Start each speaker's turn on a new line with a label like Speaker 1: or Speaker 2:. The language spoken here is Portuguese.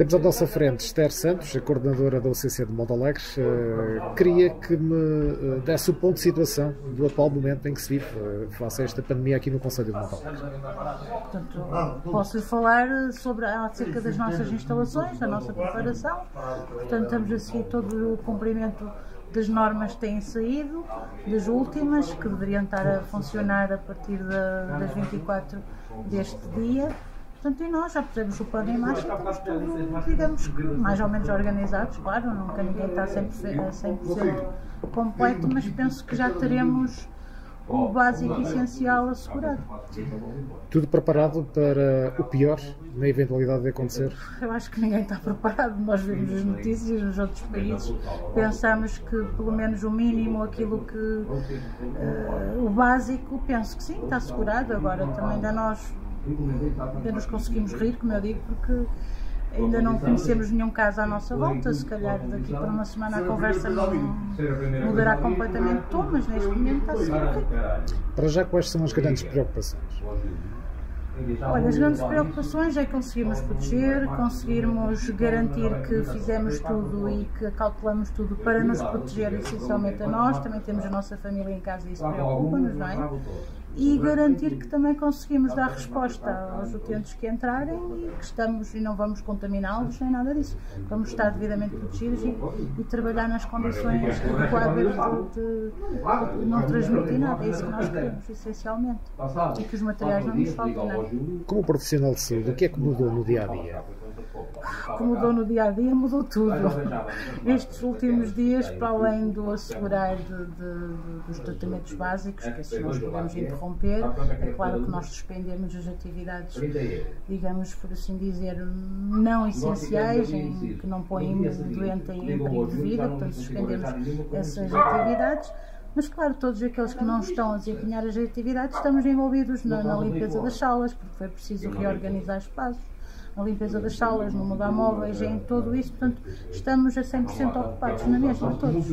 Speaker 1: Temos à nossa frente Esther Santos, a coordenadora da OCC de Monte Alegre. Uh, queria que me uh, desse o ponto de situação do atual momento em que se vive uh, face a esta pandemia aqui no Conselho de Monte Alegre.
Speaker 2: Portanto, posso falar sobre acerca das nossas instalações, da nossa preparação. Portanto, estamos a seguir todo o cumprimento das normas que têm saído, das últimas, que deveriam estar a funcionar a partir das 24 deste dia. Portanto, e nós já pusemos o plano em marcha e estamos tudo, digamos que, mais ou menos organizados, claro, nunca ninguém está 100%, a 100 completo, mas penso que já teremos o básico e essencial assegurado.
Speaker 1: Tudo preparado para o pior, na eventualidade de acontecer?
Speaker 2: Eu acho que ninguém está preparado. Nós vimos as notícias nos outros países, pensamos que pelo menos o mínimo, aquilo que. Uh, o básico, penso que sim, está assegurado. Agora também ainda nós ainda nos conseguimos rir, como eu digo, porque ainda não conhecemos nenhum caso à nossa volta. Se calhar daqui para uma semana a conversa não mudará completamente todo, mas neste momento está ser
Speaker 1: Para já, quais são as grandes preocupações?
Speaker 2: Olha, as grandes preocupações é conseguirmos proteger, conseguirmos garantir que fizemos tudo e que calculamos tudo para nos proteger essencialmente a nós. Também temos a nossa família em casa e isso preocupa-nos, não é? E garantir que também conseguimos dar resposta aos utentes que entrarem e que estamos e não vamos contaminá-los nem nada disso. Vamos estar devidamente protegidos e, e trabalhar nas condições adequadas de, de, não transmitir nada. É isso que nós queremos, essencialmente. E que os materiais não nos faltem nada.
Speaker 1: Como profissional de saúde, o que é que mudou no dia a dia?
Speaker 2: Que mudou no dia a dia, mudou tudo. Estes últimos dias, para além do assegurar de, de, dos tratamentos básicos, que esses nós podemos interromper, é claro que nós suspendemos as atividades, digamos por assim dizer, não essenciais, em, que não põem o doente em perigo de vida, portanto suspendemos essas atividades. Mas, claro, todos aqueles que não estão a desempenhar as atividades, estamos envolvidos na, na limpeza das salas, porque foi preciso reorganizar espaços na limpeza das salas, no mudar móveis, em tudo isso, portanto, estamos a 100% ocupados na mesma, todos.